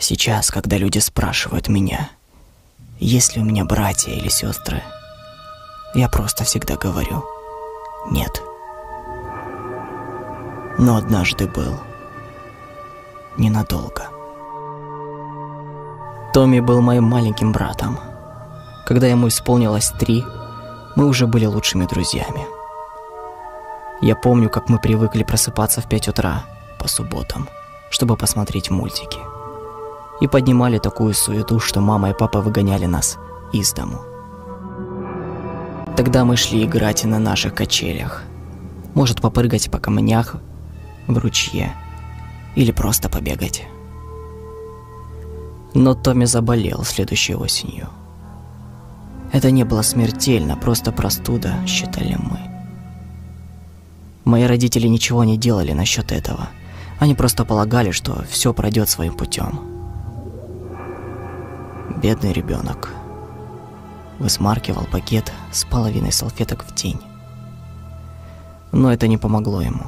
Сейчас, когда люди спрашивают меня, есть ли у меня братья или сестры, я просто всегда говорю «нет». Но однажды был. Ненадолго. Томми был моим маленьким братом. Когда ему исполнилось три, мы уже были лучшими друзьями. Я помню, как мы привыкли просыпаться в пять утра по субботам, чтобы посмотреть мультики. И поднимали такую суету, что мама и папа выгоняли нас из дому. Тогда мы шли играть на наших качелях. Может, попрыгать по камнях в ручье. Или просто побегать. Но Томми заболел следующей осенью. Это не было смертельно, просто простуда, считали мы. Мои родители ничего не делали насчет этого. Они просто полагали, что все пройдет своим путем. Бедный ребенок. Высмаркивал пакет с половиной салфеток в день. Но это не помогло ему.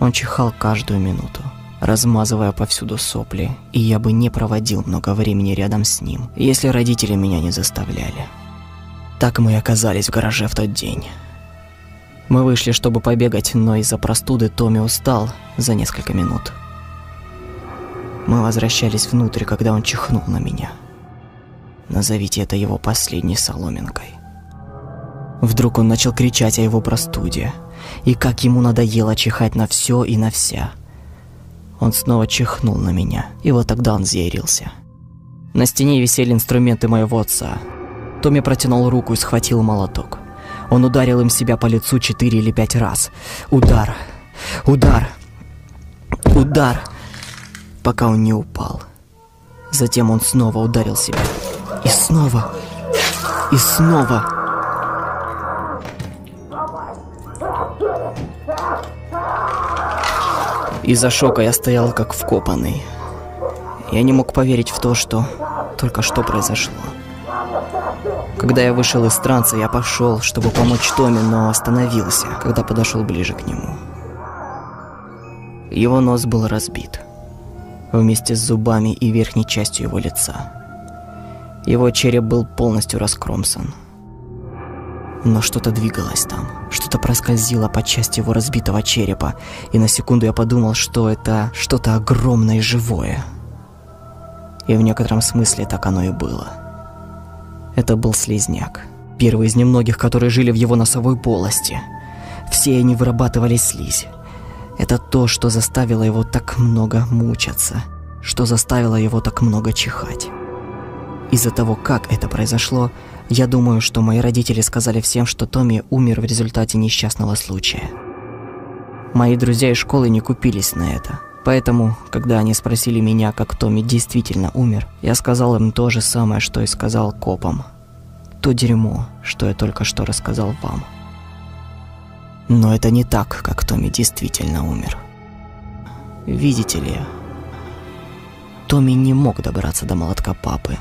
Он чихал каждую минуту, размазывая повсюду сопли, и я бы не проводил много времени рядом с ним, если родители меня не заставляли. Так мы и оказались в гараже в тот день. Мы вышли, чтобы побегать, но из-за простуды Томми устал за несколько минут. Мы возвращались внутрь, когда он чихнул на меня. Назовите это его последней соломинкой. Вдруг он начал кричать о его простуде, и как ему надоело чихать на все и на вся. Он снова чихнул на меня, и вот тогда он взъярился. На стене висели инструменты моего отца. Томми протянул руку и схватил молоток. Он ударил им себя по лицу четыре или пять раз. Удар, удар, удар, пока он не упал. Затем он снова ударил себя. И снова, и снова. Из-за шока я стоял как вкопанный. Я не мог поверить в то, что только что произошло. Когда я вышел из транса, я пошел, чтобы помочь Томе, но остановился, когда подошел ближе к нему. Его нос был разбит, вместе с зубами и верхней частью его лица. Его череп был полностью раскромсан. Но что-то двигалось там, что-то проскользило по части его разбитого черепа, и на секунду я подумал, что это что-то огромное и живое. И в некотором смысле так оно и было. Это был слизняк. Первый из немногих, которые жили в его носовой полости. Все они вырабатывали слизь. Это то, что заставило его так много мучаться, что заставило его так много чихать. Из-за того, как это произошло, я думаю, что мои родители сказали всем, что Томми умер в результате несчастного случая. Мои друзья из школы не купились на это. Поэтому, когда они спросили меня, как Томми действительно умер, я сказал им то же самое, что и сказал копам. То дерьмо, что я только что рассказал вам. Но это не так, как Томми действительно умер. Видите ли, Томми не мог добраться до молотка папы.